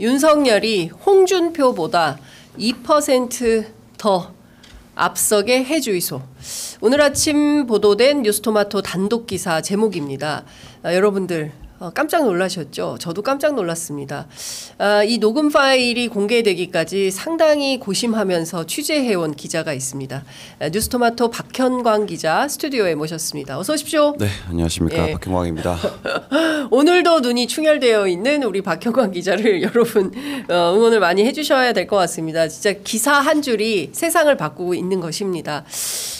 윤석열이 홍준표보다 2%더 앞서게 해주이소. 오늘 아침 보도된 뉴스토마토 단독 기사 제목입니다. 아, 여러분들 어, 깜짝 놀라셨죠? 저도 깜짝 놀랐습니다. 아, 이 녹음 파일이 공개되기까지 상당히 고심하면서 취재해온 기자가 있습니다. 아, 뉴스토마토 박현광 기자 스튜디오에 모셨습니다. 어서 오십시오. 네, 안녕하십니까 예. 박형광입니다. 오늘도 눈이 충혈되어 있는 우리 박형광 기자를 여러분 어, 응원을 많이 해주셔야 될 것 같습니다. 진짜 기사 한 줄이 세상을 바꾸고 있는 것입니다.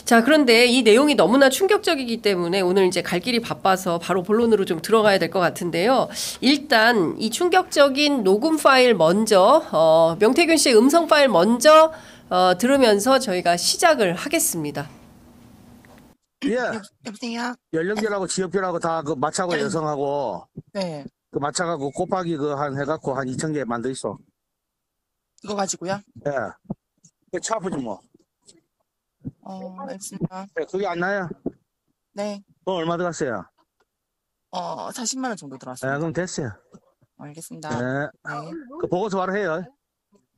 자, 그런데 이 내용이 너무나 충격적이기 때문에 오늘 이제 갈 길이 바빠서 바로 본론으로 좀 들어가야 될 것 같 은데요. 일단 이 충격적인 녹음 파일 먼저 어, 명태균 씨의 음성 파일 먼저 어, 들으면서 저희가 시작을 하겠습니다. 예, 여, 여보세요? 연령별하고 지역별하고 다 그 마차고 여성하고 네. 그 마차가고 곱하기 그 한 해갖고 한 2천 개 만들 있어. 이거 가지고요? 예. 그차 아프지 뭐. 어, 알겠습니다. 예, 그게 안 나요? 네. 돈 얼마 들어갔어요? 어, 40만 원 정도 예, 들어왔습니다. 그럼 됐어요. 알겠습니다. 예. 네. 그 보고서 바로 해요.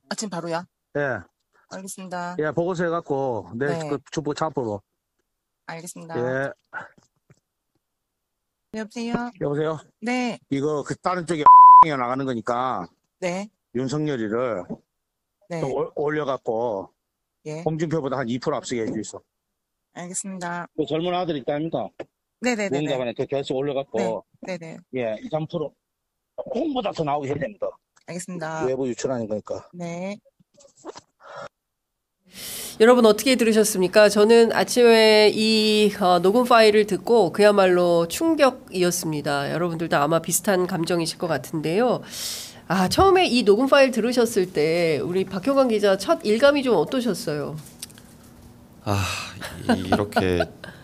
아침 바로요? 예. 알겠습니다. 예, 보고서 해갖고 내일 네. 그 주부 차 앞으로. 알겠습니다. 예. 여보세요? 여보세요? 네. 이거 그 다른 쪽에 이 나가는 거니까 네. 윤석열이를 네. 좀 올- 올려갖고 예. 홍준표보다 한 2% 앞서게 해주있어. 알겠습니다. 그 젊은 아들 있다 아닙니까? 네네네네. 누군가만에 그 결수 올려갖고 네네. 예, 2, 3% 홍보다 더 나오게 해야 됩니다. 알겠습니다. 외부 유출하는 거니까. 네. 여러분 어떻게 들으셨습니까? 저는 아침에 이 어, 녹음 파일을 듣고 그야말로 충격이었습니다. 여러분들도 아마 비슷한 감정이실 것 같은데요. 아 처음에 이 녹음 파일 들으셨을 때 우리 박효관 기자 첫 일감이 좀 어떠셨어요? 아 이- 이렇게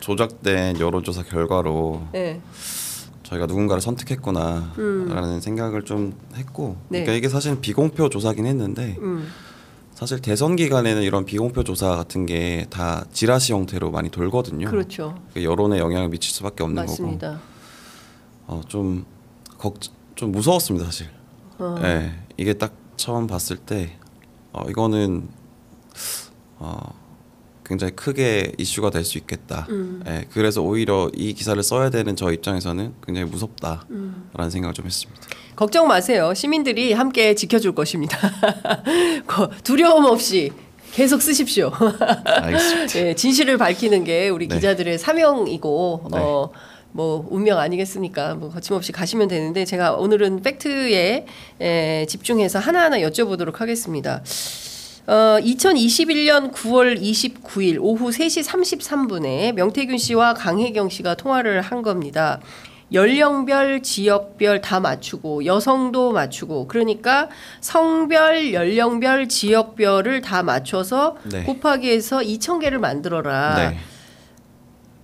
조작된 여론조사 결과로 네. 저희가 누군가를 선택했구나라는 음. 생각을 좀 했고, 네. 그러니까 이게 사실 비공표 조사긴 했는데 음, 사실 대선 기간에는 이런 비공표 조사 같은 게 다 지라시 형태로 많이 돌거든요. 그렇죠. 그 여론에 영향을 미칠 수밖에 없는 맞습니다. 거고, 어, 좀 걱정, 좀 무서웠습니다 사실. 어. 네, 이게 딱 처음 봤을 때 어, 이거는 어, 굉장히 크게 이슈가 될 수 있겠다. 음. 예, 그래서 오히려 이 기사를 써야 되는 저 입장에서는 굉장히 무섭다라는 음. 생각을 좀 했습니다. 걱정 마세요. 시민들이 함께 지켜줄 것입니다. 거- 두려움 없이 계속 쓰십시오. 알겠습니다. 예, 진실을 밝히는 게 우리 네. 기자들의 사명이고 네. 어, 뭐 운명 아니겠습니까? 뭐 거침없이 가시면 되는데 제가 오늘은 팩트에 에, 집중해서 하나하나 여쭤보도록 하겠습니다. 어, 2021년 9월 29일 오후 3시 33분에 명태균 씨와 강혜경 씨가 통화를 한 겁니다. 연령별, 지역별 다 맞추고 여성도 맞추고 그러니까 성별, 연령별, 지역별을 다 맞춰서 네. 곱하기 해서 2,000개를 만들어라. 네.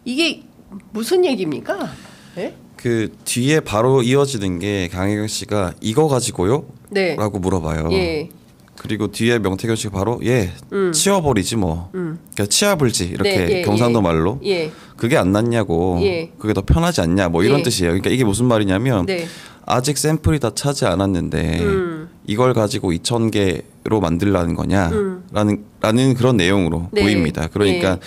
이게 무슨 얘기입니까? 네? 그 뒤에 바로 이어지는 게 강혜경 씨가 이거 가지고요? 네. 라고 물어봐요. 예. 그리고 뒤에 명태균 씨가 바로 예 음. 치워버리지 뭐 음. 그러니까 치아불지 이렇게 네, 예, 경상도 예. 말로 예. 그게 안 낫냐고 예. 그게 더 편하지 않냐 뭐 이런 예. 뜻이에요. 그러니까 이게 무슨 말이냐면 네. 아직 샘플이 다 차지 않았는데 음. 이걸 가지고 2천 개로 만들라는 거냐라는 음. 라는 그런 내용으로 네. 보입니다. 그러니까 예.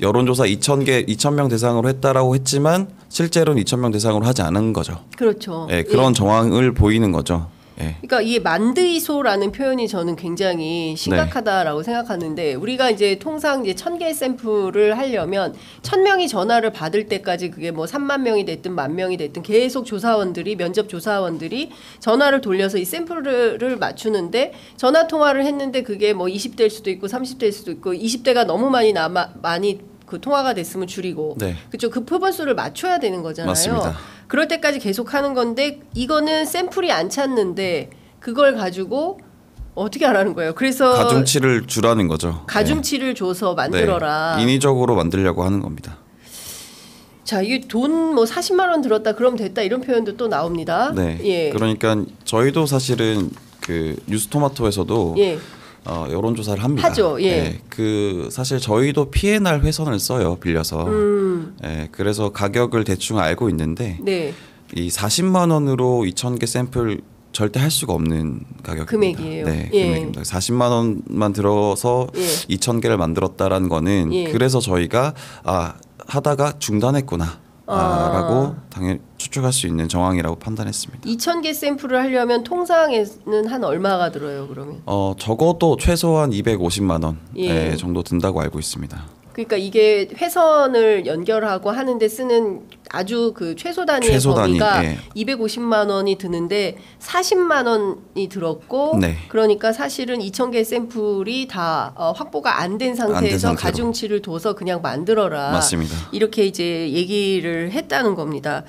여론조사 2천 개 2천 명 대상으로 했다라고 했지만 실제로는 2천 명 대상으로 하지 않은 거죠. 그렇죠. 예, 그런 정황을 보이는 거죠. 예. 그러니까 이게 만드이소라는 표현이 저는 굉장히 심각하다라고 생각하는데 우리가 이제 통상 이제 천개 샘플을 하려면 천 명이 전화를 받을 때까지 그게 뭐 3만 명이 됐든 만 명이 됐든 계속 조사원들이 면접 조사원들이 전화를 돌려서 이 샘플을 맞추는데 전화 통화를 했는데 그게 뭐 20대일 수도 있고 30대일 수도 있고 20대가 너무 많이 남아 많이 그 통화가 됐으면 줄이고 네. 그죠 그 표본 수를 맞춰야 되는 거잖아요. 맞습니다. 그럴 때까지 계속 하는 건데 이거는 샘플이 안 찼는데 그걸 가지고 어떻게 하라는 거예요? 그래서 가중치를 주라는 거죠. 가중치를 줘서 예. 만들어라. 네. 인위적으로 만들려고 하는 겁니다. 자, 이게 돈 뭐 40만 원 들었다 그럼 됐다 이런 표현도 또 나옵니다. 네. 예. 그러니까 저희도 사실은 그 뉴스토마토에서도 예. 어, 여론 조사를 합니다. 하죠. 예. 그 사실 저희도 P&R 회선을 써요 빌려서. 음. 예, 그래서 가격을 대충 알고 있는데 네. 이 40만 원으로 2천 개 샘플 절대 할 수가 없는 가격입니다. 금액이에요. 네, 예. 금액입니다. 40만 원만 들어서 예. 2천 개를 만들었다라는 거는 예. 그래서 저희가 아 하다가 중단했구나. 아, 라고 당연히 추측할 수 있는 정황이라고 판단했습니다. 2,000개 샘플을 하려면 통상에는 한 얼마가 들어요, 그러면? 어 적어도 최소한 250만 원 예. 네, 정도 든다고 알고 있습니다. 그러니까 이게 회선을 연결하고 하는데 쓰는 아주 그 최소 단위의 최소 단위, 범위가 예. 250만 원이 드는데 40만 원이 들었고 네. 그러니까 사실은 2,000개 샘플이 다 어, 확보가 안 된 상태에서 상태로. 가중치를 둬서 그냥 만들어라. 맞습니다. 이렇게 이제 얘기를 했다는 겁니다.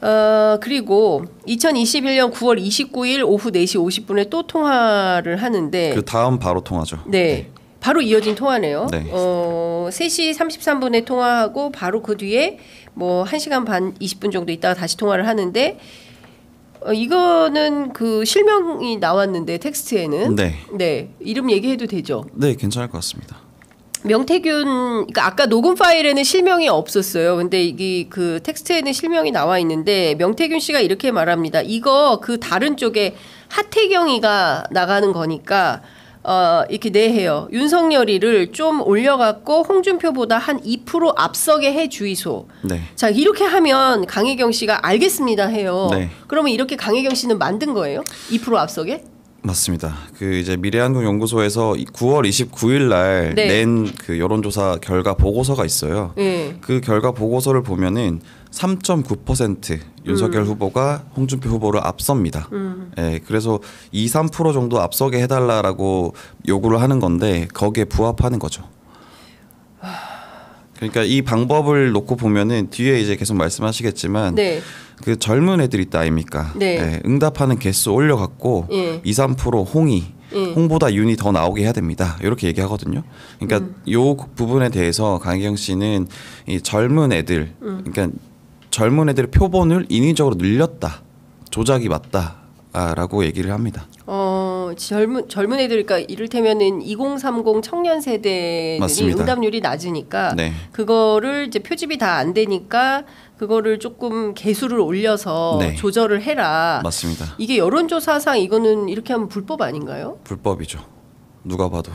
어, 그리고 2021년 9월 29일 오후 4시 50분에 또 통화를 하는데 그 다음 바로 통하죠. 네. 바로 이어진 통화네요. 네. 어, 3시 33분에 통화하고 바로 그 뒤에 뭐 1시간 반 20분 정도 있다가 다시 통화를 하는데 어, 이거는 그 실명이 나왔는데 텍스트에는 네. 네. 이름 얘기해도 되죠. 네, 괜찮을 것 같습니다. 명태균 그러니까 아까 녹음 파일에는 실명이 없었어요. 근데 이게 그 텍스트에는 실명이 나와 있는데 명태균 씨가 이렇게 말합니다. 이거 그 다른 쪽에 하태경이가 나가는 거니까 어 이렇게 내해요. 윤석열이를 좀 올려갖고 홍준표보다 한 2% 앞서게 해 주이소. 네. 자 이렇게 하면 강혜경 씨가 알겠습니다 해요. 네. 그러면 이렇게 강혜경 씨는 만든 거예요? 2% 앞서게? 맞습니다. 그 이제 미래한국 연구소에서 9월 29일 날 네. 낸그 여론조사 결과 보고서가 있어요. 예. 그 결과 보고서를 보면은 3.9% 윤석열 음. 후보가 홍준표 후보를 앞섭니다. 예, 그래서 2, 3% 정도 앞서게 해달라라고 요구를 하는 건데 거기에 부합하는 거죠. 그러니까 이 방법을 놓고 보면은 뒤에 이제 계속 말씀하시겠지만 네. 그 젊은 애들 있다 아닙니까? 네. 예, 응답하는 개수 올려갖고 예. 2, 3% 홍이 예. 홍보다 윤이 더 나오게 해야 됩니다. 이렇게 얘기하거든요. 그러니까 음. 요 부분에 대해서 강희경 씨는 이 젊은 애들, 음. 그러니까 젊은 애들의 표본을 인위적으로 늘렸다, 조작이 맞다라고 얘기를 합니다. 어 젊은 젊은 애들 그러니까 이를테면은 2030 청년 세대들이 맞습니다. 응답률이 낮으니까 네. 그거를 이제 표집이 다 안 되니까 그거를 조금 개수를 올려서 네. 조절을 해라. 맞습니다. 이게 여론조사상 이거는 이렇게 하면 불법 아닌가요? 불법이죠. 누가 봐도.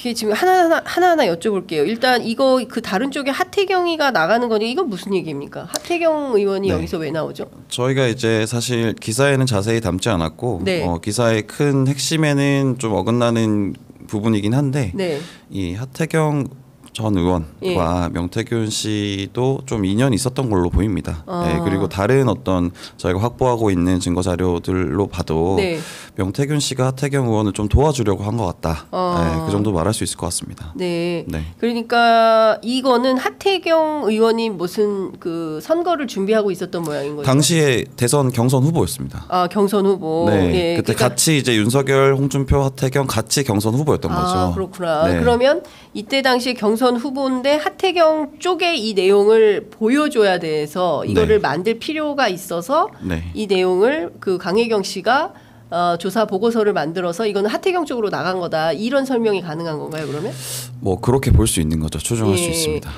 야, 이게 지금 하나하나 하나하나 여쭤볼게요. 일단 이거 그 다른 쪽에 하태경이가 나가는 거니 이건 무슨 얘기입니까? 하태경 의원이 네. 여기서 왜 나오죠? 저희가 이제 사실 기사에는 자세히 담지 않았고 네. 어, 기사의 큰 핵심에는 좀 어긋나는 부분이긴 한데 네. 이 하태경 전 의원과 예. 명태균 씨도 좀 인연이 있었던 걸로 보입니다. 아. 예, 그리고 다른 어떤 저희가 확보하고 있는 증거 자료들로 봐도 네. 명태균 씨가 하태경 의원을 좀 도와주려고 한 것 같다. 아. 예, 그 정도 말할 수 있을 것 같습니다. 네. 네. 그러니까 이거는 하태경 의원이 무슨 그 선거를 준비하고 있었던 모양인 거죠. 당시에 대선 경선 후보였습니다. 아 경선 후보. 네, 예, 그때 그러니까- 같이 이제 윤석열, 홍준표, 하태경 같이 경선 후보였던 아, 거죠. 그렇구나. 네. 그러면 이때 당시 경선 후보인데 하태경 쪽에 이 내용을 보여줘야 돼서 이거를 네. 만들 필요가 있어서 네. 이 내용을 그 강혜경 씨가 어, 조사 보고서를 만들어서 이거는 하태경 쪽으로 나간 거다 이런 설명이 가능한 건가요 그러면? 뭐 그렇게 볼 수 있는 거죠. 추정할 수 예. 있습니다.